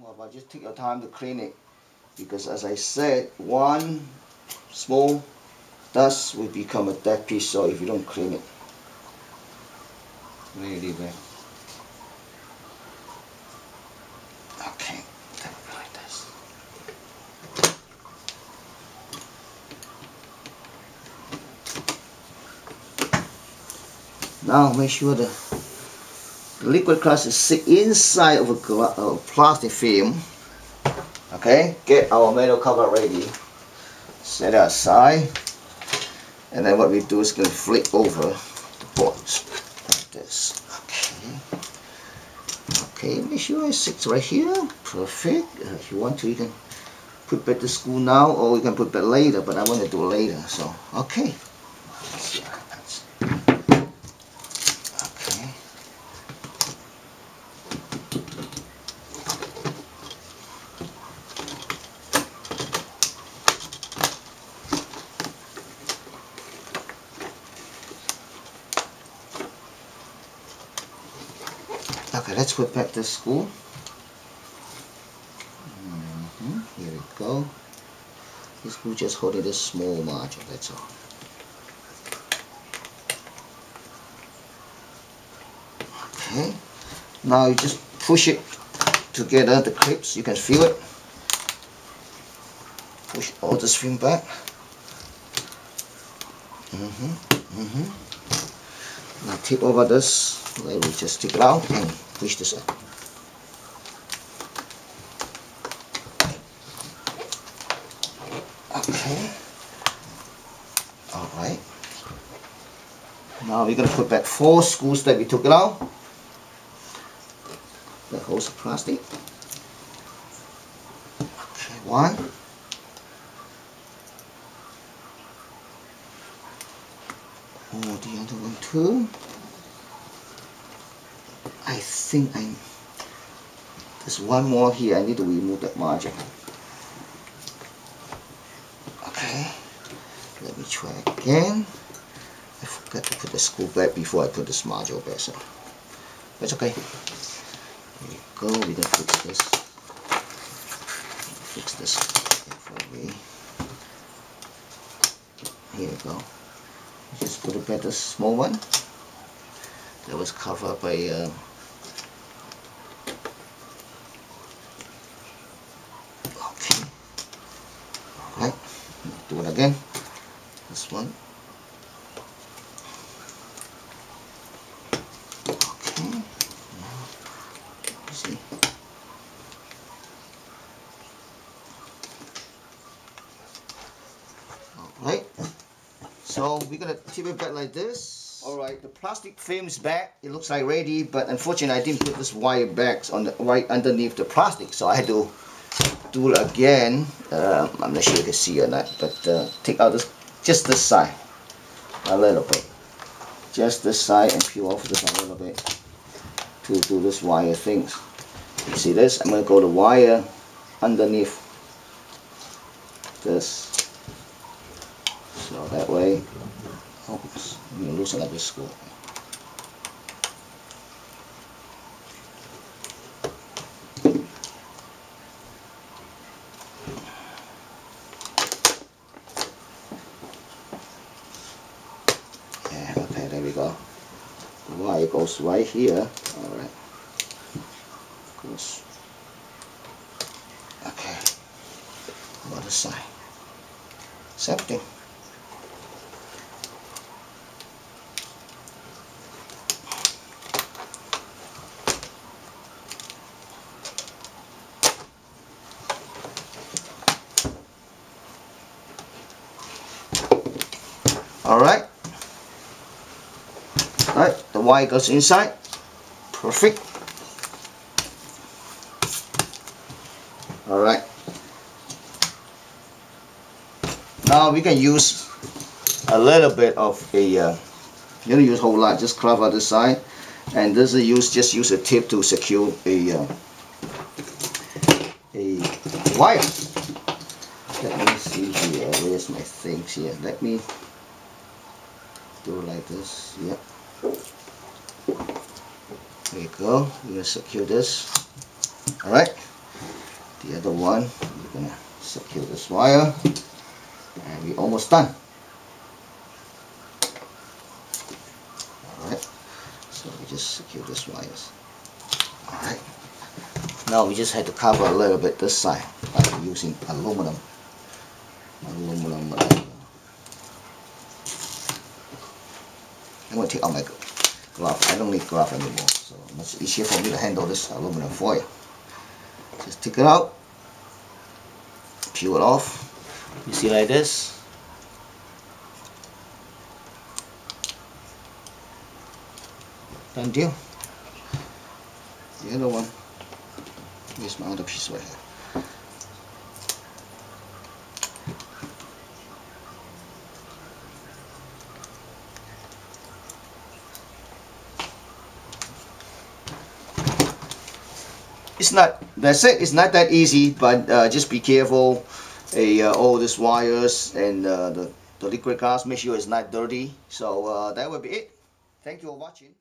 more but just take your time to clean it. Because as I said one small dust will become a dead piece so if you don't clean it. Really bad okay like this now make sure the liquid is sit inside of a, plastic film. Okay get our metal cover ready. Set it aside. And then what we do is going to flip over the boards like this. Okay. Okay make sure it sits right here. Perfect. If you want to you can put back the screw now or you can put back later but I want to do it later so okay Okay, let's put back the screw. Mm -hmm. Here we go. This screw just holding this small margin, that's all. Okay, now you just push it together, the clips, you can feel it. Push all the string back. Mm -hmm. Now tip over this, let me just take it out and push this up. Okay. Alright. Now we're going to put back four screws that we took it out. The holes of plastic. Okay, one. Oh, the other one too. I think I there's one more here I need to remove that margin. Okay let me try again. I forgot to put the screw back before I put this module back so that's okay. There we go we're gonna fix this. Fix this here we go just put it back the small one. That was covered by uh, do it again. This one okay now see alright so we're gonna tip it back like this. Alright. The plastic film is back it looks like ready but unfortunately I didn't put this wire back on the right underneath the plastic so I had to do it again. Uh, I'm not sure you can see or not but uh, take out this just this side. A little bit. Just this side and peel off this a little bit to do this wire things. You see this? I'm to go the wire underneath this so that way. Oops, I'm going to loosen up this Yeah, okay, there we go. The wire goes right here. All right. Goes. Okay. Other side. Same thing all right the wire goes inside. Perfect. Alright. Now we can use a little bit of a, uh, you don't use a whole lot, just cover the side. And this is use just use a tip to secure a, uh, a wire. Let me see here, where's my things here? Let me do like this, yep. There you go. We're gonna secure this. Alright. the other one we're gonna secure this wire and we're almost done alright so we just secure this wires alright now we just had to cover a little bit this side by using aluminum aluminum uh, I'm going to take out my glove. I don't need glove anymore so much easier for me to handle this aluminum foil. Just take it out peel it off. You see like this? Done deal. The other one. Here's my other piece right here it's not that's it. It's not that easy but uh, just be careful. A uh, all these wires and uh, the, the liquid gas make sure it's not dirty. So uh, that will be it. Thank you for watching